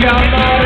Come on,